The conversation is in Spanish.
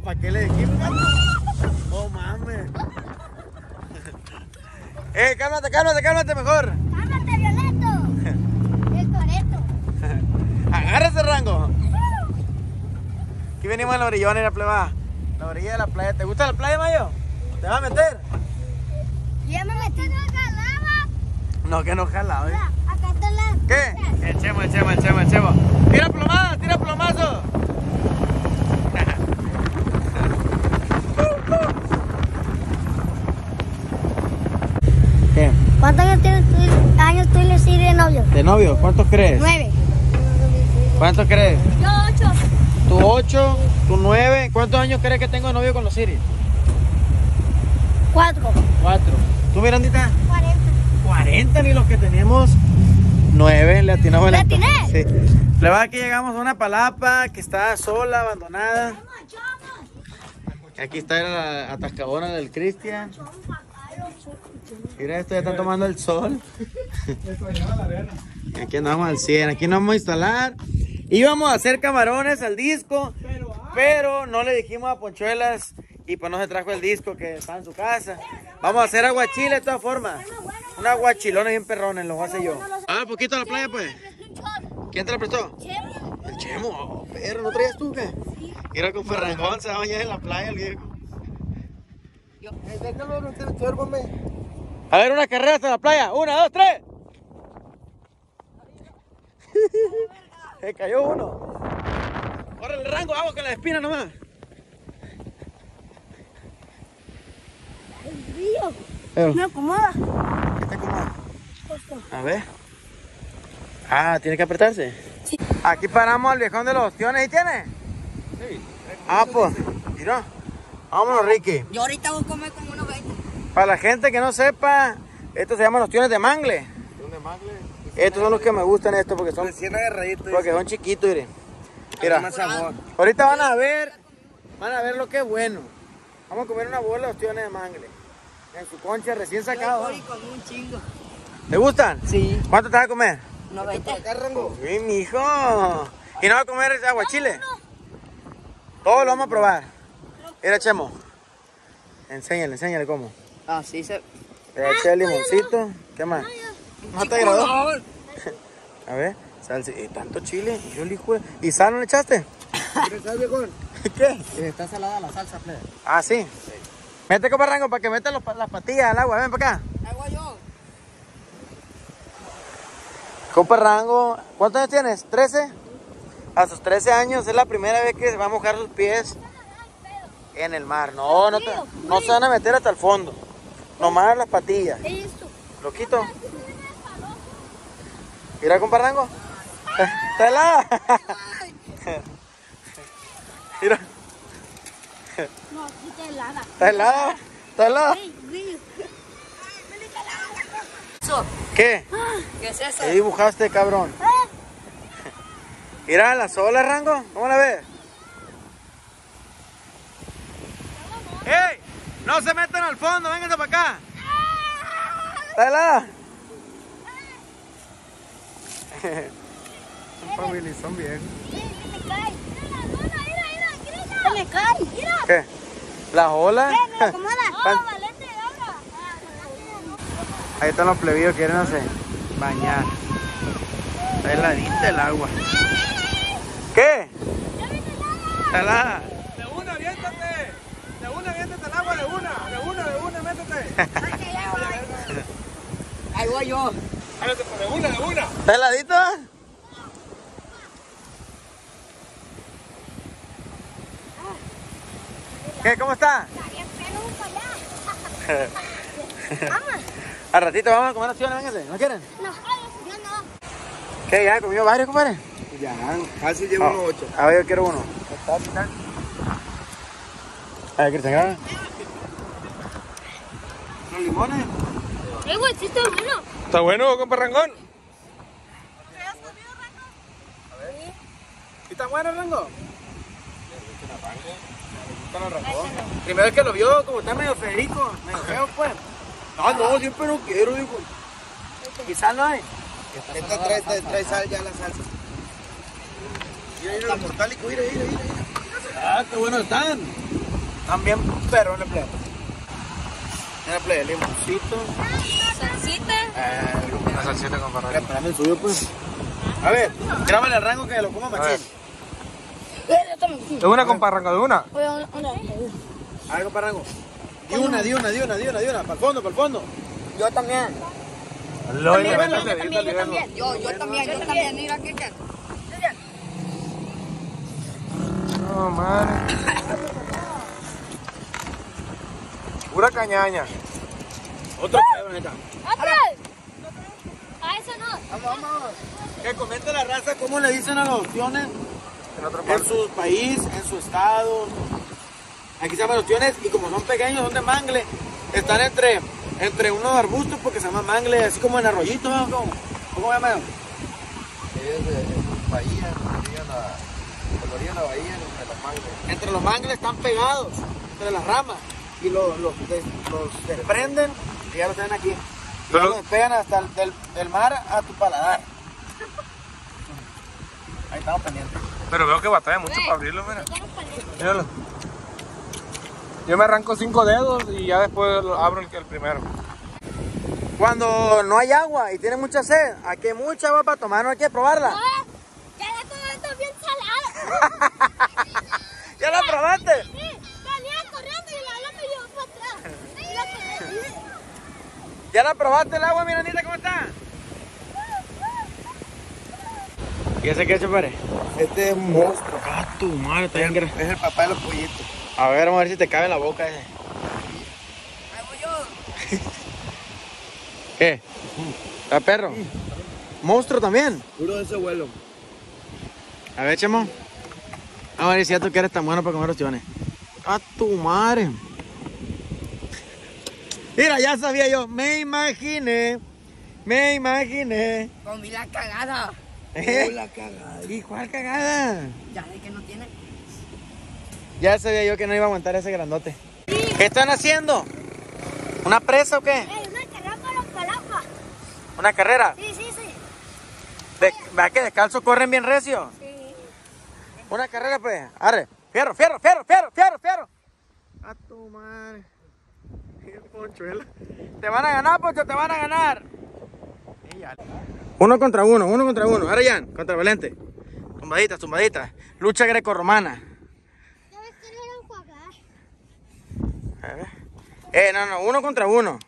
¿Para qué le dijimos? Oh, mames. Eh, cálmate, cálmate, cálmate mejor. ¡Cálmate, Violeto! El Toreto. Agárrese, rango. Aquí venimos a la orillón y la pleba. La orilla de la playa. ¿Te gusta la playa, Mayo? ¿Te vas a meter? Ya me metí. no jalaba? No, que no jala, ¿eh? Acá está la... ¿Qué? El chemo, el chemo, el chemo, el chemo. Tira plomada, tira plomazo. ¿Qué? ¿Cuántos años tienes tú, años tú y le sigues de novio? ¿Cuántos crees? Nueve. ¿Cuántos crees? Yo ocho. ¿Tú ocho? ¿Tú nueve? ¿Cuántos años crees que tengo de novio con los Siri? Cuatro. Cuatro. ¿Tú, Mirandita? Cuarenta. 40 ni los que tenemos. 9, le atinamos ¿Le la- atiné? Sí. Le va que llegamos a una palapa que está sola, abandonada. Aquí está la atascadora del Cristian. Mira esto, ya está tomando el sol. Aquí andamos al 100. Aquí nos vamos a instalar. Íbamos a hacer camarones al disco, pero no le dijimos a Ponchuelas y pues no se trajo el disco que está en su casa. Vamos a hacer aguachile de todas formas. Un aguachilón bien perrones, lo voy a hacer yo. A ver, poquito a la playa pues. ¿Quién te la prestó? El Chemo, oh, perro, ¿no traías tú qué? Mira con Ferrangón, se va a bañar en la playa el viejo. A ver, una carrera hasta la playa. Una, dos, tres. Se cayó uno. Corre el rango, vamos con la espina nomás. Pero, Me acomoda. ¿qué te acomoda? A ver. Ah, tiene que apretarse. Aquí paramos al viejón de los ostiones. ¿Y tiene? Sí. Ah, pues. Mira. Vámonos, Ricky. Yo ahorita voy a comer como unos 20. Para la gente que no sepa, estos se llaman ostiones de mangle. Estos son los que me gustan estos porque son, Recién porque son chiquitos, miren. Mira, Más sabor. ahorita van a ver, van a ver lo que es bueno. Vamos a comer una bola de ostiones de mangle. En su concha recién sacado. Yo con un chingo. ¿Te gustan? Sí. ¿Cuánto te vas a comer? 90. Acá, Rango. Sí, mijo. ¿Y no va a comer ese aguachile? Todo lo vamos a probar. Mira, Chemo. Enséñale, enséñale cómo. Ah, sí se. Le eché el limoncito. ¿Qué más? ¿No te agradó? A ver, salsa. Y tanto chile. Y yo el hijo ¿Y sal no le echaste? ¿Qué? Está salada la salsa, plebe. Ah, sí. Mete copa rango para que meta los pa- las patillas al agua. Ven para acá. Agua yo. Copa rango. ¿Cuántos años tienes? ¿13? A sus 13 años es la primera vez que se va a mojar sus pies en el mar. No, no, te- no se van a meter hasta el fondo. Nomás las patillas. Lo quito. Mira, compa Rango. Está helada. Mira, No, sí está helada. está helada. Está helada. Ey, güey. Eso. ¿Qué? ¿Qué es eso? ¿Qué dibujaste, cabrón? Mira la sola, Rango. ¿Cómo la ves? ¡Ey! ¡No se metan al fondo! ¡Vénganse para acá! ¿Está helada? Son familias, son viejos. Se me cae. Se me cae. Mira. ¿Qué? ¿La ola? Me acomoda. Pan- Oh, valente, ahora. Ahí están los plebeyos queriéndose bañar. Está heladita el agua. ¿Qué? Está helada. De una, aviéntate. De una, aviéntate al agua, de una. De una, de una, métete. Ahí voy yo. De una, de una. ¿Está heladita? ¿Qué? ¿Cómo está? Al ratito vamos a comer opciones, vénganse. ¿No quieren? No, yo no. ¿Qué? ¿Ya comió varios, compadre? Ya, fácil llevo unos ocho. A ver, yo quiero uno. A ver, Cristian, graba. ¿Los limones? Eh, güey, sí está bueno. ¿Está bueno, compa Rangón? ¿Y está bueno, Rango? Primero vez que lo vio, como está medio Federico, medio feo, pues. Ah, no, siempre no quiero, dijo. Quizás no hay. Esta trae, trae, trae sal ya la salsa. Mira, mira, los mortálicos, mira, mira, mira. Ah, qué buenos están. También perro en el play. En el play, limoncito. Salsita. Eh, Una salsita con espérame el suyo, pues. A ver, grábale el rango que lo coma machín. De una con parrango, de una. Oye, ¿dónde- dónde? A ver, compa rango. Di una, di una, di una, di una, di una. Para el fondo, para el fondo. Yo también. Lo yo también, yo también. Yo, yo también, yo también. Mira, ¿qué qué? No, man. Pura cañaña. Otro neta. ¡Otra! Eso no. Que comente la raza cómo le dicen a las opciones En en su país, en su estado. Aquí se llaman opciones y como son pequeños, son de mangle, están entre, entre unos arbustos porque se llaman mangle, así como en arroyitos, ¿no? ¿Cómo, ¿Cómo se llama? Es de bahía, orilla la, de la bahía, entre las mangas. Entre los mangles están pegados, entre las ramas, y los, los, des- los desprenden y ya los tienen aquí. Pero- los despegan hasta el del, del mar a tu paladar. Ahí estamos pendientes. Pero veo que batalla mucho para abrirlo, mira. Míralo. Yo me arranco cinco dedos y ya después abro el, el primero. Cuando no hay agua y tiene mucha sed, aquí hay mucha agua para tomar, no hay que probarla. Ya la todo esto bien salado. ¿Ya la probaste? Sí, venía corriendo y la lama yo para atrás. Y la- ¿Ya la probaste el agua, Miranita? ¿Cómo está? ¿Y ese qué, chupare? Este es un monstruo. Ah, tu madre, está bien. Es el papá de los pollitos. A ver, vamos a ver si te cabe en la boca ese. ¿Qué? ¿Está perro? ¿Monstruo también? Puro de ese vuelo. A ver, Chemo. Vamos a ver si ya tú que eres tan bueno para comer opciones. A tu madre. Mira, ya sabía yo. Me imaginé. Me imaginé. Comí la cagada. ¿Eh? la cagada. ¿Y cuál cagada? Ya de que no tiene. Ya sabía yo que no iba a aguantar ese grandote. ¿Qué están haciendo? ¿Una presa o qué? Ey, una carrera los palapa. ¿Una carrera? Sí, sí, sí. De, ¿Verdad que descalzo corren bien recio? Sí. Una carrera, pues. Arre. Fierro, fierro, fierro, fierro, fierro, fierro. A tu madre. Ponchuela. Te van a ganar, Poncho, te van a ganar. Uno contra uno, uno contra uno. Ahora Jan, contra Valente. Tumbaditas, tumbaditas. Lucha grecorromana. Eh, no, no, uno contra uno.